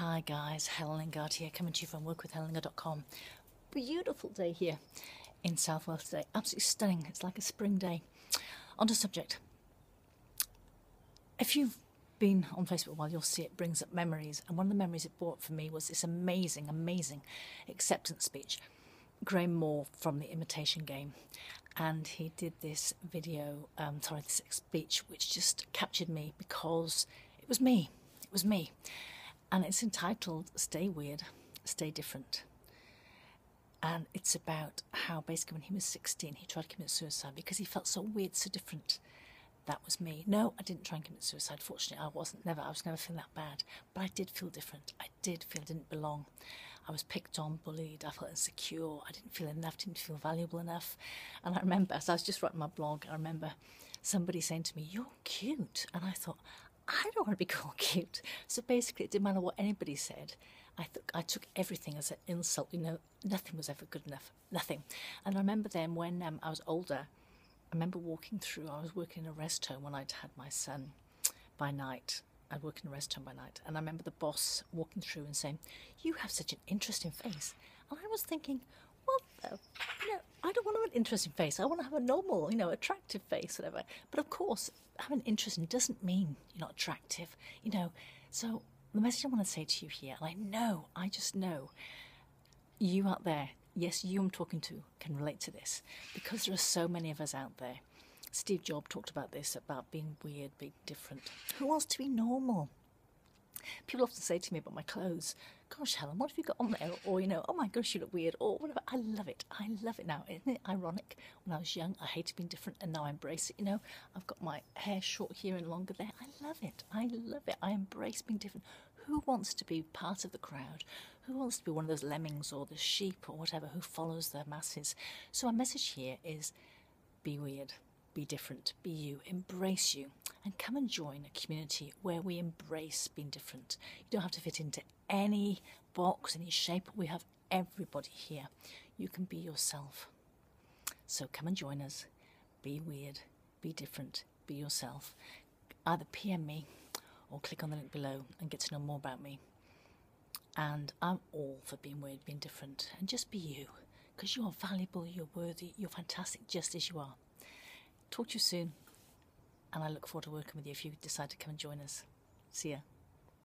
Hi guys, Helen Lingard here, coming to you from workwithhelenlingard.com. Beautiful day here in South Wales today, absolutely stunning. It's like a spring day. On to subject. If you've been on Facebook a while, you'll see it brings up memories, and one of the memories it brought for me was this amazing, amazing acceptance speech. Graham Moore from the Imitation Game, and he did this video, um, sorry, this speech, which just captured me because it was me. It was me and it's entitled Stay Weird, Stay Different. And it's about how basically when he was 16, he tried to commit suicide because he felt so weird, so different. That was me. No, I didn't try and commit suicide. Fortunately, I wasn't never. I was never feeling that bad. But I did feel different. I did feel I didn't belong. I was picked on, bullied. I felt insecure. I didn't feel enough. Didn't feel valuable enough. And I remember, as I was just writing my blog, I remember somebody saying to me, "You're cute," and I thought, I don't want to be called cute. So basically, it didn't matter what anybody said. I, th- I took everything as an insult. You know, nothing was ever good enough. Nothing. And I remember then when um, I was older, I remember walking through, I was working in a rest home when I'd had my son by night. I'd work in a rest home by night. And I remember the boss walking through and saying, You have such an interesting face. And I was thinking, The? You know, I don't want an interesting face. I want to have a normal, you know, attractive face, whatever. But of course, having interesting doesn't mean you're not attractive, you know. So the message I want to say to you here, and I know, I just know, you out there, yes, you I'm talking to can relate to this because there are so many of us out there. Steve Jobs talked about this about being weird, being different. Who wants to be normal? People often say to me about my clothes, gosh, Helen, what have you got on there? Or, you know, oh my gosh, you look weird. Or whatever. I love it. I love it now. Isn't it ironic? When I was young, I hated being different and now I embrace it. You know, I've got my hair short here and longer there. I love it. I love it. I embrace being different. Who wants to be part of the crowd? Who wants to be one of those lemmings or the sheep or whatever who follows the masses? So, our message here is be weird, be different, be you, embrace you and come and join a community where we embrace being different. You don't have to fit into any box, any shape. We have everybody here. You can be yourself. So come and join us. Be weird, be different, be yourself. Either PM me or click on the link below and get to know more about me. And I'm all for being weird, being different, and just be you because you are valuable, you're worthy, you're fantastic just as you are. Talk to you soon and I look forward to working with you if you decide to come and join us. See ya.